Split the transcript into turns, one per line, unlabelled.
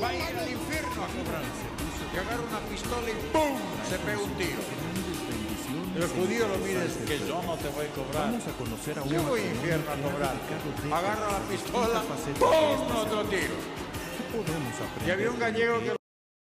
va a ir al infierno a cobrarse. Y agarra una pistola y ¡pum! Se pega un tiro. El judío lo mira es que yo no te voy a cobrar.
Vamos a conocer a
yo voy
al
infierno a cobrar. Agarra la pistola, ¡pum! Otro tiro. Y había un gallego que